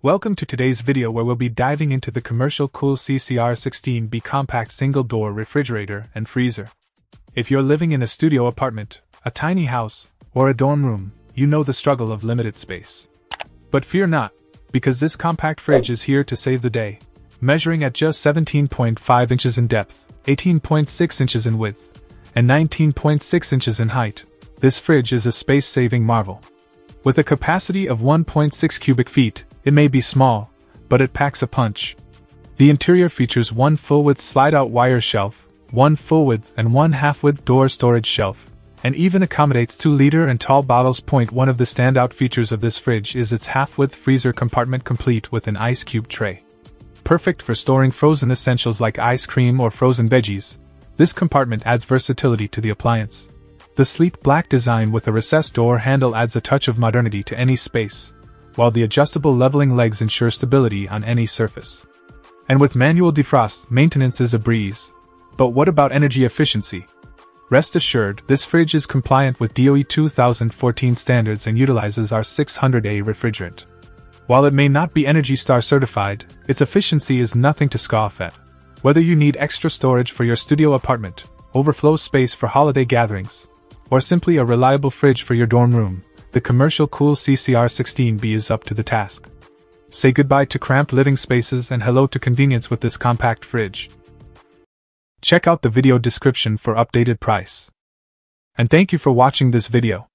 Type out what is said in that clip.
Welcome to today's video where we'll be diving into the commercial Cool CCR16B compact single door refrigerator and freezer. If you're living in a studio apartment, a tiny house, or a dorm room, you know the struggle of limited space. But fear not, because this compact fridge is here to save the day. Measuring at just 17.5 inches in depth, 18.6 inches in width, and 19.6 inches in height, this fridge is a space saving marvel. With a capacity of 1.6 cubic feet, it may be small, but it packs a punch. The interior features one full width slide out wire shelf, one full width and one half width door storage shelf, and even accommodates 2 liter and tall bottles. Point one of the standout features of this fridge is its half width freezer compartment complete with an ice cube tray. Perfect for storing frozen essentials like ice cream or frozen veggies, this compartment adds versatility to the appliance. The sleek black design with a recessed door handle adds a touch of modernity to any space, while the adjustable leveling legs ensure stability on any surface. And with manual defrost, maintenance is a breeze. But what about energy efficiency? Rest assured, this fridge is compliant with DOE 2014 standards and utilizes R600a refrigerant. While it may not be Energy Star certified, its efficiency is nothing to scoff at. Whether you need extra storage for your studio apartment, overflow space for holiday gatherings, or simply a reliable fridge for your dorm room, the commercial Cool CCR16B is up to the task. Say goodbye to cramped living spaces and hello to convenience with this compact fridge. Check out the video description for updated price. And thank you for watching this video.